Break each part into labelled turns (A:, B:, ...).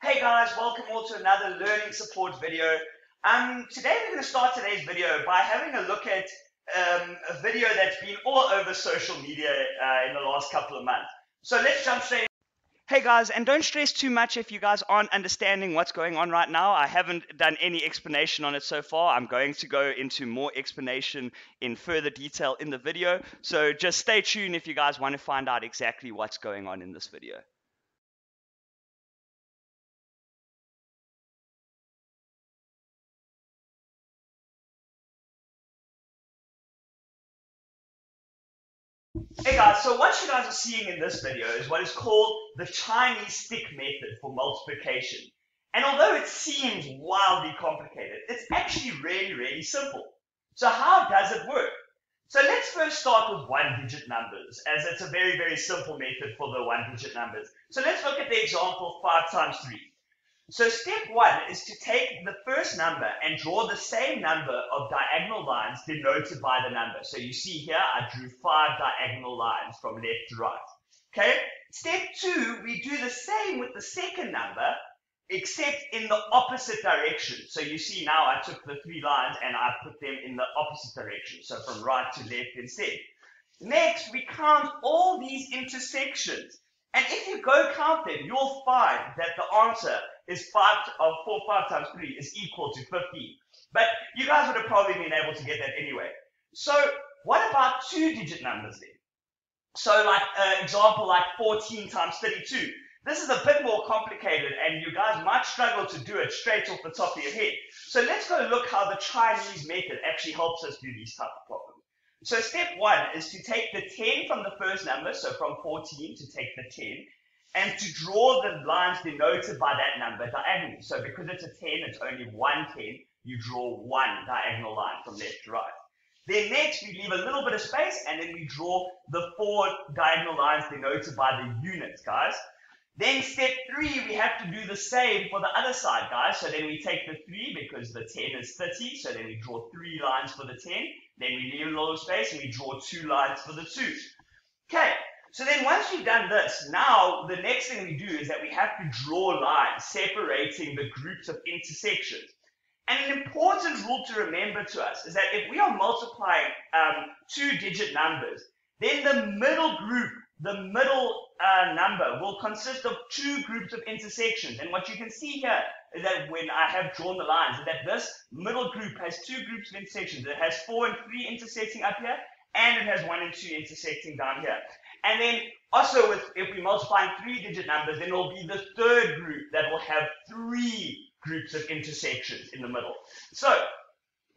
A: Hey guys, welcome all to another learning support video. Um, today we're going to start today's video by having a look at um, a video that's been all over social media uh, in the last couple of months. So let's jump straight. Hey guys, and don't stress too much if you guys aren't understanding what's going on right now. I haven't done any explanation on it so far. I'm going to go into more explanation in further detail in the video. So just stay tuned if you guys want to find out exactly what's going on in this video. Hey guys, so what you guys are seeing in this video is what is called the Chinese stick method for multiplication. And although it seems wildly complicated, it's actually really, really simple. So how does it work? So let's first start with one digit numbers, as it's a very, very simple method for the one digit numbers. So let's look at the example 5 times 3. So step one is to take the first number and draw the same number of diagonal lines denoted by the number. So you see here, I drew five diagonal lines from left to right. Okay. Step two, we do the same with the second number, except in the opposite direction. So you see now I took the three lines and I put them in the opposite direction. So from right to left instead. Next, we count all these intersections. And if you go count them, you'll find that the answer is 5 of 4, 5 times 3 is equal to 15. But you guys would have probably been able to get that anyway. So what about two-digit numbers then? So like uh, example like 14 times 32. This is a bit more complicated and you guys might struggle to do it straight off the top of your head. So let's go look how the Chinese method actually helps us do these type of problems. So step one is to take the 10 from the first number, so from 14 to take the 10, and to draw the lines denoted by that number diagonally. So because it's a 10, it's only one 10, you draw one diagonal line from left to right. Then next, we leave a little bit of space, and then we draw the four diagonal lines denoted by the units, guys. Then step three, we have to do the same for the other side, guys. So then we take the three because the 10 is 30. So then we draw three lines for the 10. Then we leave a little space and we draw two lines for the two. Okay, so then once we've done this, now the next thing we do is that we have to draw lines separating the groups of intersections. And an important rule to remember to us is that if we are multiplying um, two-digit numbers, then the middle group, the middle uh, number, will consist of two groups of intersections. And what you can see here is that when I have drawn the lines, that this middle group has two groups of intersections. It has four and three intersecting up here, and it has one and two intersecting down here. And then also with, if we multiply three digit numbers, then it will be the third group that will have three groups of intersections in the middle. So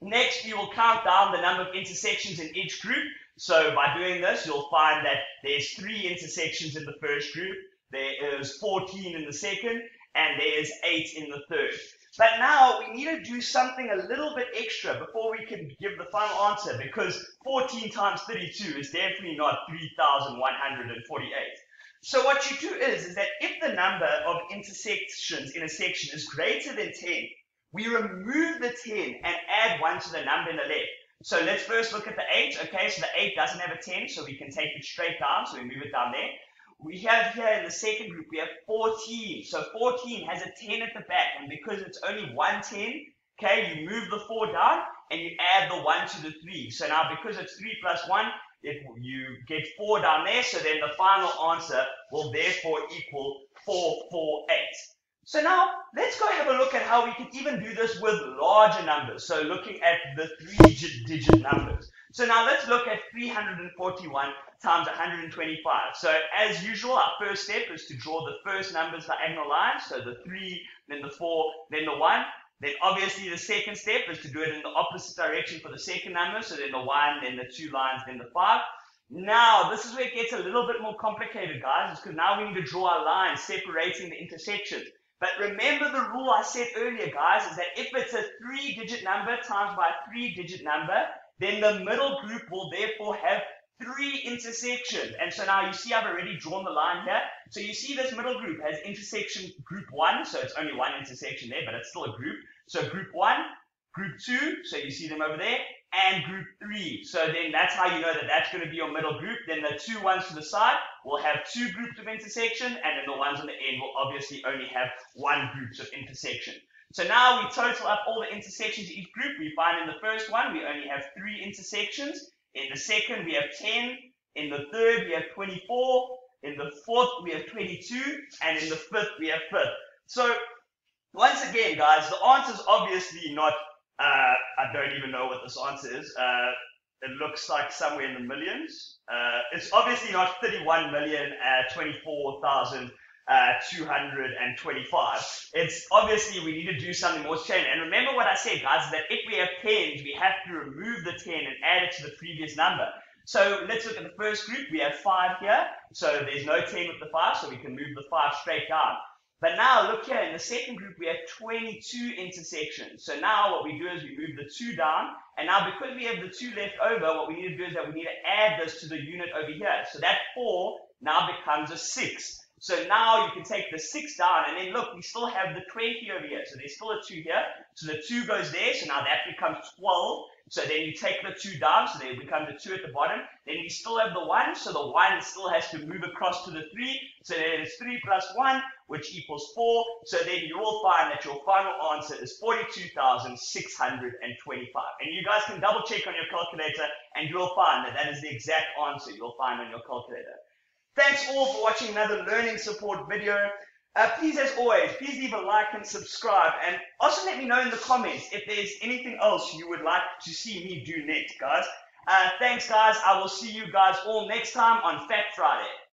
A: next you will count down the number of intersections in each group. So by doing this, you'll find that there's three intersections in the first group, there is 14 in the second, and there is eight in the third. But now we need to do something a little bit extra before we can give the final answer because 14 times 32 is definitely not 3,148. So what you do is, is that if the number of intersections in a section is greater than 10, we remove the 10 and add 1 to the number in the left. So let's first look at the 8. Okay, so the 8 doesn't have a 10, so we can take it straight down. So we move it down there we have here in the second group, we have 14. So 14 has a 10 at the back, and because it's only one 10, okay, you move the 4 down, and you add the 1 to the 3. So now because it's 3 plus 1, it, you get 4 down there, so then the final answer will therefore equal 448. So now, let's go have a look at how we can even do this with larger numbers. So looking at the three-digit numbers. So now let's look at 341 times 125. So as usual, our first step is to draw the first numbers diagonal lines. So the 3, then the 4, then the 1. Then obviously the second step is to do it in the opposite direction for the second number. So then the 1, then the 2 lines, then the 5. Now, this is where it gets a little bit more complicated, guys, because now we need to draw our lines separating the intersections. But remember the rule I said earlier, guys, is that if it's a three-digit number times by a three-digit number, then the middle group will therefore have three intersections. And so now you see I've already drawn the line here. So you see this middle group has intersection group one, so it's only one intersection there, but it's still a group. So group one, group two, so you see them over there, and group three. So then that's how you know that that's going to be your middle group. Then the two ones to the side will have two groups of intersection, and then the ones on the end will obviously only have one group of intersection. So now we total up all the intersections of each group. We find in the first one, we only have three intersections. In the second, we have 10. In the third, we have 24. In the fourth, we have 22. And in the fifth, we have fifth. So once again, guys, the answer is obviously not, uh, I don't even know what this answer is. Uh, it looks like somewhere in the millions. Uh, it's obviously not 31 million, uh, 24,000 uh, 225. It's obviously we need to do something more chain. And remember what I said, guys, that if we have tens, we have to remove the 10 and add it to the previous number. So let's look at the first group. We have 5 here. So there's no 10 with the 5, so we can move the 5 straight down. But now look here, in the second group we have 22 intersections. So now what we do is we move the 2 down, and now because we have the 2 left over, what we need to do is that we need to add this to the unit over here. So that 4 now becomes a 6. So now you can take the 6 down, and then look, we still have the 20 over here. So there's still a 2 here. So the 2 goes there, so now that becomes 12. So then you take the 2 down, so they become the 2 at the bottom. Then we still have the 1, so the 1 still has to move across to the 3. So then it's 3 plus 1, which equals 4. So then you will find that your final answer is 42,625. And you guys can double check on your calculator, and you will find that that is the exact answer you'll find on your calculator. Thanks all for watching another learning support video. Uh, please, as always, please leave a like and subscribe. And also let me know in the comments if there's anything else you would like to see me do next, guys. Uh, thanks, guys. I will see you guys all next time on Fat Friday.